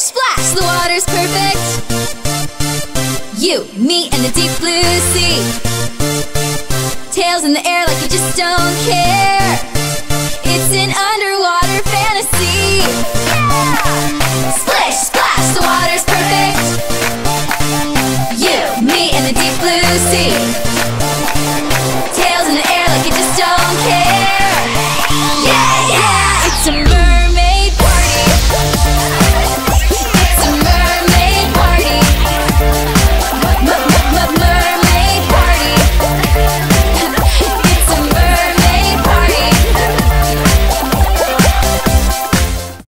Splash! The water's perfect. You, me, and the deep blue sea. Tails in the air like you just don't care. It's an underwater fantasy. Yeah! Splash, splash, the water's perfect. You, me, and the deep blue sea. Tails in the air like you just don't care. Yeah, yeah! It's a